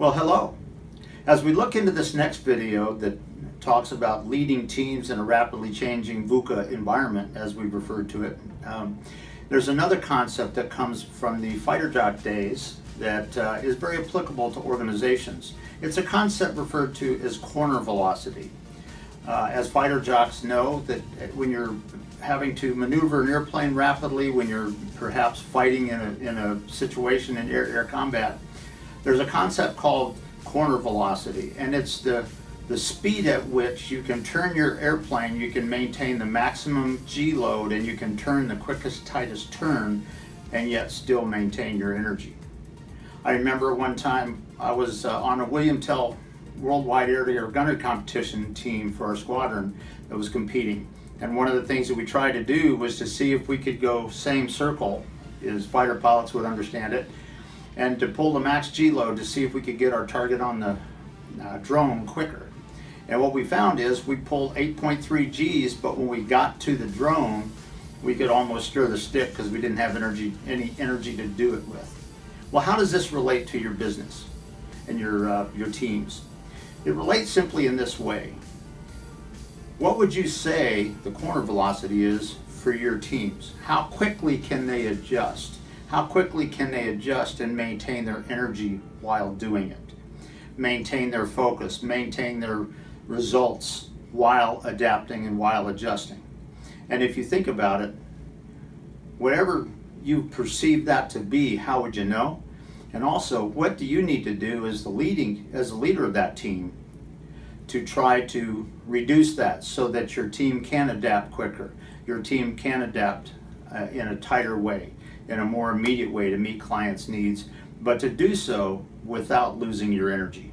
Well, hello. As we look into this next video that talks about leading teams in a rapidly changing VUCA environment, as we referred to it, um, there's another concept that comes from the fighter jock days that uh, is very applicable to organizations. It's a concept referred to as corner velocity. Uh, as fighter jocks know that when you're having to maneuver an airplane rapidly, when you're perhaps fighting in a, in a situation in air-air combat, there's a concept called corner velocity, and it's the the speed at which you can turn your airplane, you can maintain the maximum G load, and you can turn the quickest, tightest turn, and yet still maintain your energy. I remember one time I was uh, on a William Tell Worldwide Air Gunnery Competition team for our squadron that was competing. And one of the things that we tried to do was to see if we could go same circle, as fighter pilots would understand it, and to pull the max G load to see if we could get our target on the uh, drone quicker. And what we found is we pulled 8.3 Gs, but when we got to the drone, we could almost stir the stick because we didn't have energy, any energy to do it with. Well, how does this relate to your business and your, uh, your teams? It relates simply in this way. What would you say the corner velocity is for your teams? How quickly can they adjust? How quickly can they adjust and maintain their energy while doing it? Maintain their focus, maintain their results while adapting and while adjusting. And if you think about it, whatever you perceive that to be, how would you know? And also, what do you need to do as the leading as the leader of that team to try to reduce that so that your team can adapt quicker, your team can adapt uh, in a tighter way, in a more immediate way to meet clients' needs, but to do so without losing your energy.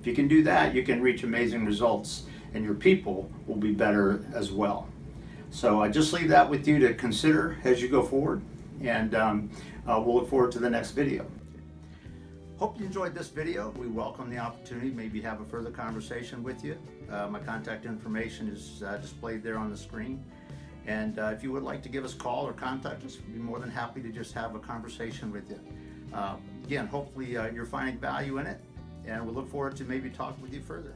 If you can do that, you can reach amazing results and your people will be better as well. So I just leave that with you to consider as you go forward and um, uh, we'll look forward to the next video. Hope you enjoyed this video. We welcome the opportunity to maybe have a further conversation with you. Uh, my contact information is uh, displayed there on the screen. And uh, if you would like to give us a call or contact us, we'd be more than happy to just have a conversation with you. Uh, again, hopefully uh, you're finding value in it, and we look forward to maybe talking with you further.